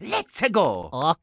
Let's go. 어,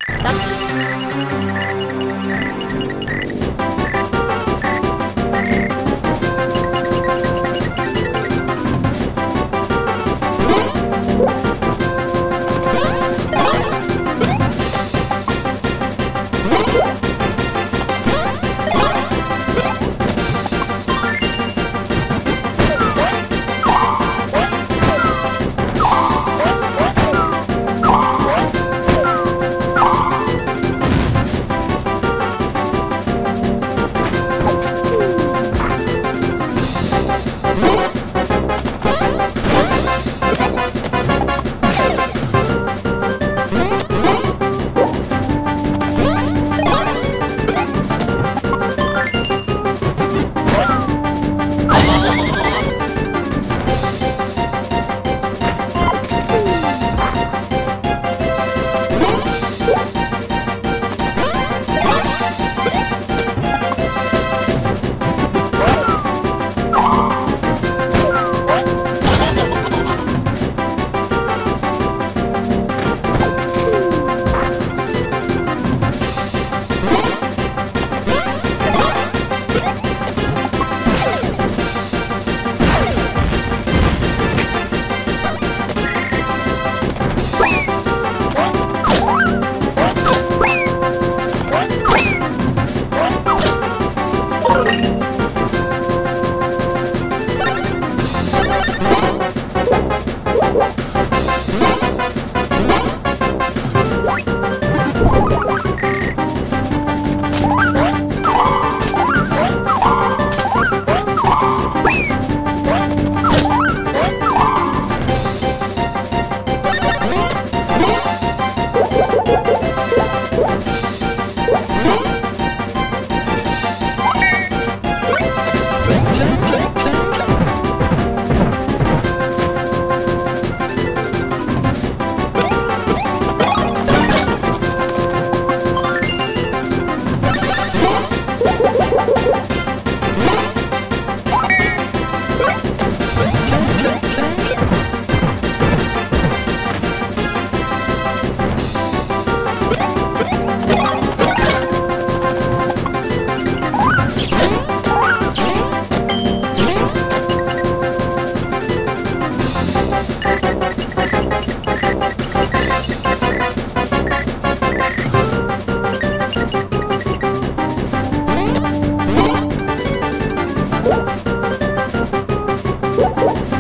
you.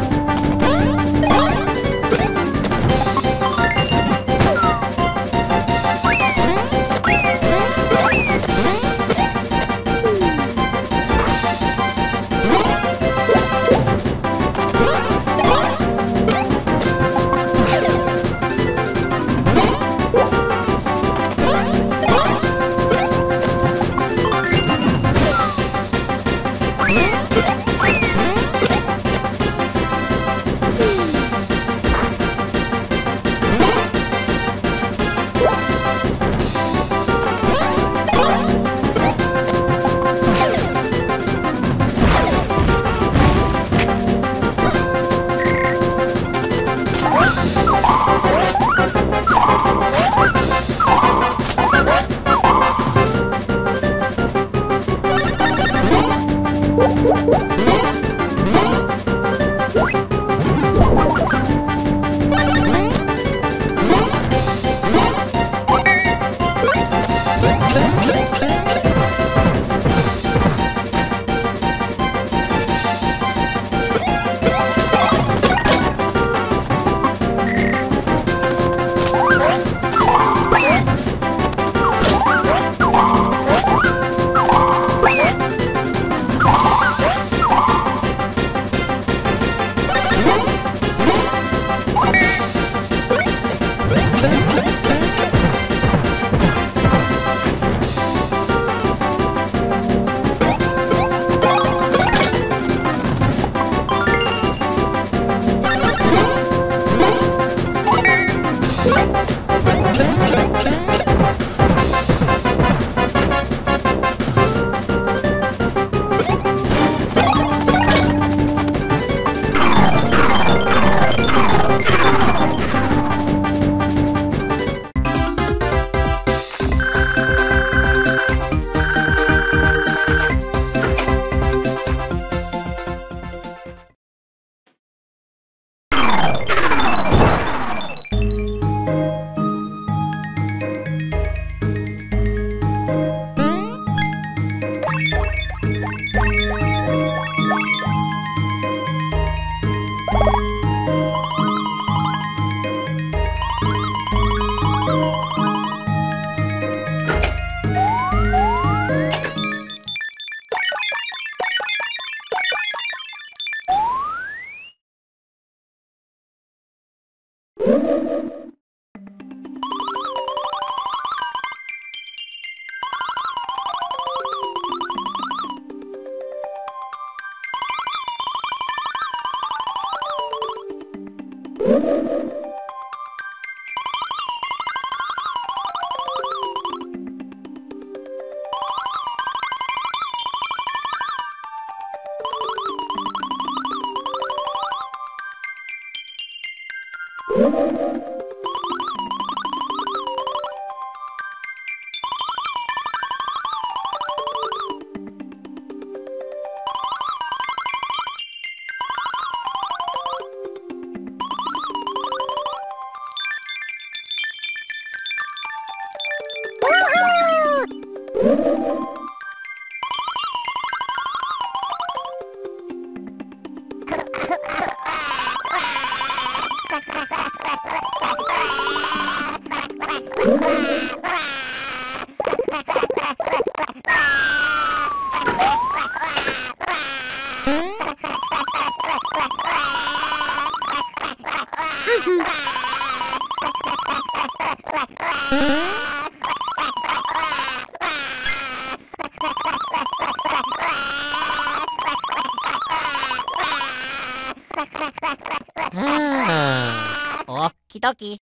オ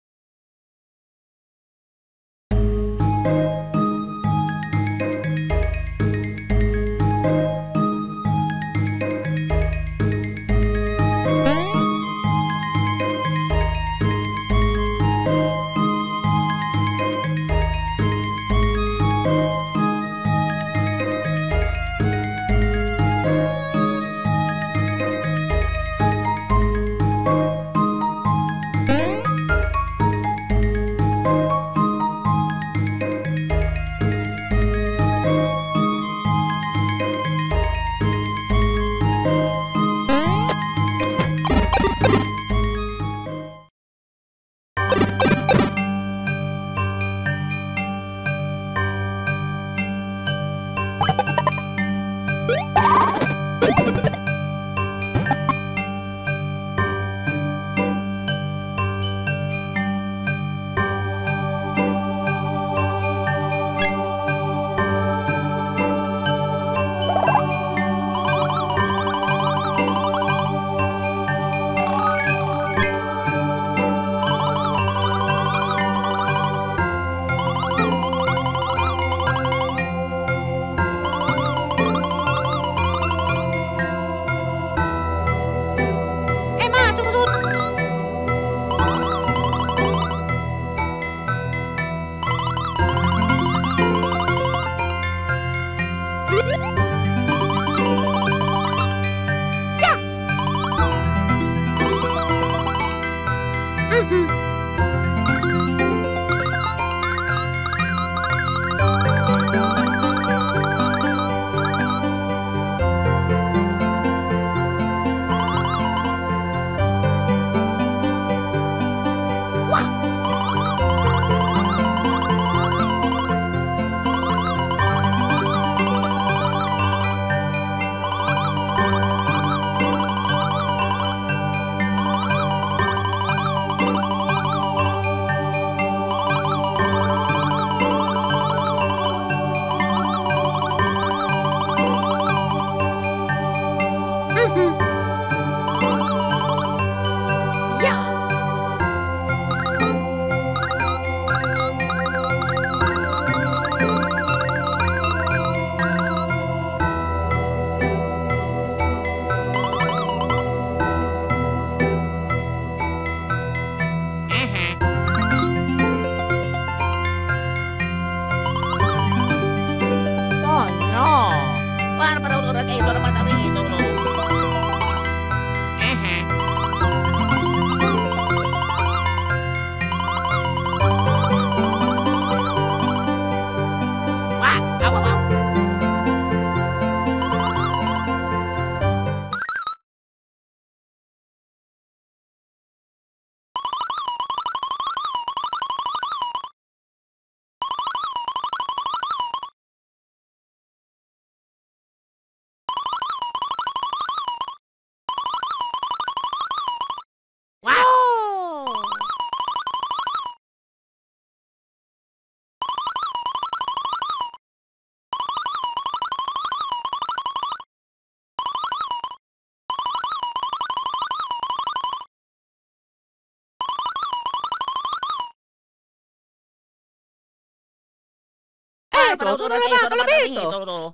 Eso, no, no,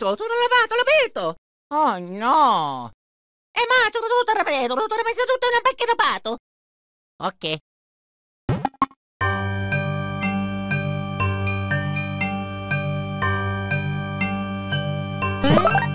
vetro, tutto lavato, l'ho Oh no! E ma tutto, tutto ripeto, tutto ripeto, tutto in un pacchetto pato! Ok, Huh?